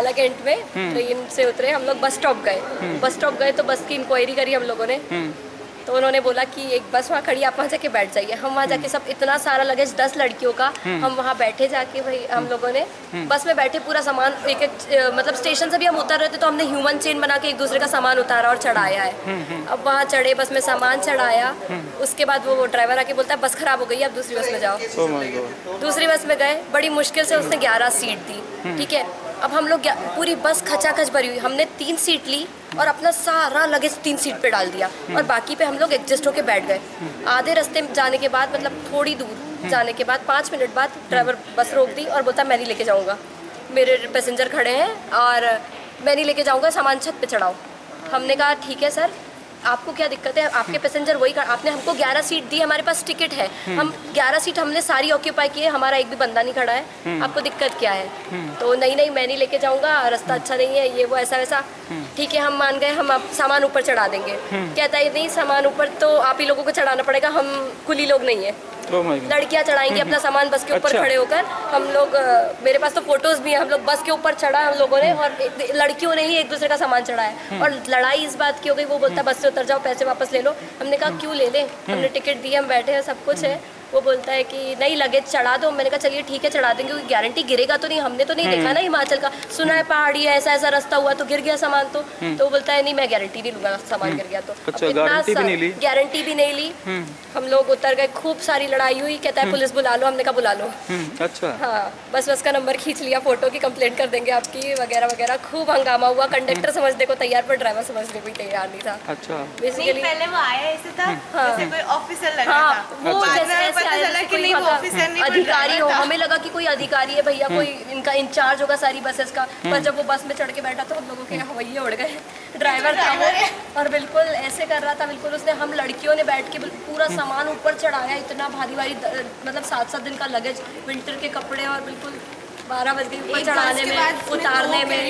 अलग एंड में ट्रेन से उतरे हम लोग बस स्टॉप गए। बस स्टॉप गए तो बस की इंक्वायरी करी हम लोगों ने। तो उन्होंने बोला कि एक बस वहाँ खड़ी आप वहाँ जाके बैठ जाइए। हम वहाँ जाके सब इतना सारा लगेज दस लड़कियों का हम वहाँ बैठे जाके भाई हम लोगों ने बस में बैठे पूरा सामान एक एक मतलब स्टेशन से भी हम उतर रहे थे तो हमने ह्यूमन चेन बना के एक दूसरे का सामान उतारा और चढ़ाया है। अब वहाँ चढ़े बस में सामान चढ़ाया। उसके बाद वो ड्राइवर आके बोलता है बस खराब हो गई है अब दूसरी बस में जाओ। गॉड दूसरी बस में गए बड़ी मुश्किल से उसने 11 सीट दी। ठीक है? अब हम लोग पूरी बस खचाखच भरी हुई। हमने तीन सीट ली और अपना सारा लगेज तीन सीट पे डाल दिया। और बाकी पे हम लोग एडजस्ट होके बैठ गए। आधे रास्ते में जाने के बाद मतलब थोड़ी दूर जाने के बाद पाँच मिनट बाद ड्राइवर बस रोक दी और बोलता मैं नहीं लेके जाऊँगा। मेरे पैसेंजर खड़े हैं और मैं नहीं लेके जाऊँगा सामान छत पर चढ़ाओ। हमने कहा ठीक है सर। आपको क्या दिक्कत है? आपके पैसेंजर वही कर आपने हमको 11 सीट दी हमारे पास टिकट है। हम 11 सीट हमने सारी ऑक्यूपाई की है हमारा एक भी बंदा नहीं खड़ा है। आपको दिक्कत क्या है? तो नहीं नहीं मैं नहीं लेके जाऊँगा रास्ता अच्छा नहीं है ये वो ऐसा वैसा। ठीक है हम मान गए हम आप सामान ऊपर चढ़ा देंगे। कहता है नहीं सामान ऊपर तो आप ही लोगों को चढ़ाना पड़ेगा हम कुली लोग नहीं है। लड़कियाँ चढ़ाएँगी अपना सामान बस के ऊपर अच्छा। खड़े होकर। हम लोग मेरे पास तो फ़ोटोज़ भी हैं हम लोग बस के ऊपर चढ़ा हम लोगों ने और लड़कियों ने ही एक दूसरे का सामान चढ़ाया। और लड़ाई इस बात की हो गई वो बोलता बस से उतर जाओ पैसे वापस ले लो। हमने कहा क्यों ले लें? हमने टिकट दी हम बैठे हैं सब कुछ है। वो बोलता है कि नहीं लगेज चढ़ा दो। मैंने कहा चलिए ठीक है चढ़ा देंगे क्योंकि गारंटी गिरेगा तो नहीं हमने तो नहीं देखा ना हिमाचल का। सुना है पहाड़ी है ऐसा ऐसा रास्ता हुआ तो गिर गया सामान तो। तो बोलता है नहीं मैं गारंटी नहीं लूँगा सामान गिर गया तो। अच्छा, गारंटी भी नहीं ली? गारंटी भी नहीं ली। हम लोग उतर गए खूब सारी लड़ाई हुई कहता है पुलिस बुला लो। हमने कहा बुला लो। हम्म, अच्छा। हाँ बस बस का नंबर खींच लिया फ़ोटो की कंप्लेंट कर देंगे आपकी वगैरह वगैरह। खूब हंगामा हुआ कंडक्टर समझने को तैयार पर ड्राइवर समझने को तैयार नहीं था। अच्छा। बेसिकली पहले वो आया ऐसे था जैसे कोई ऑफिसर लग हाँ था। वो अच्छा। बाद जैसे में ऐसे पता चला कि कोई नहीं वो ऑफिसर नहीं अधिकारी हो हमें लगा कि कोई अधिकारी है भैया कोई इनका इंचार्ज होगा सारी बसेस का। पर जब वो बस में चढ़ के बैठा तो हम लोगों के हवैये उड़ गए। ड्राइवर था वो। और बिल्कुल ऐसे कर रहा था बिल्कुल उसने हम लड़कियों ने बैठ के पूरा सामान ऊपर चढ़ाया इतना भारी भारी मतलब सात सात दिन का लगेज विंटर के कपड़े और बिल्कुल बारह बज गए ऊपर चढ़ाने में उतारने में।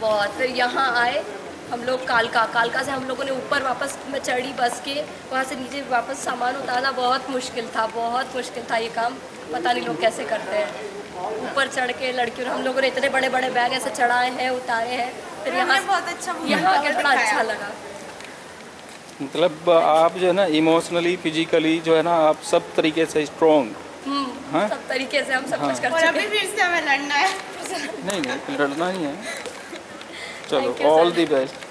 बहुत फिर यहाँ आए। हम लोग कालका कालका से हम लोगों ने ऊपर वापस मैं चढ़ी बस के वहाँ से नीचे वापस सामान उतारना बहुत मुश्किल था बहुत मुश्किल था ये काम। पता नहीं लोग कैसे करते हैं। ऊपर चढ़ के लड़कियों हम लोगों ने इतने बड़े बड़े बैग ऐसे चढ़ाए हैं उतारे हैं फिर यहाँ बहुत अच्छा यहाँ दिखाया। बड़ा अच्छा लगा। मतलब आप जो है ना इमोशनली फिजिकली जो है ना आप सब तरीके से स्ट्रॉन्ग हम्म, हाँ? सब तरीके से हम सब हाँ। कुछ कर और चुके अभी हैं। फिर से हमें लड़ना है। नहीं नहीं लड़ना ही है। All the best.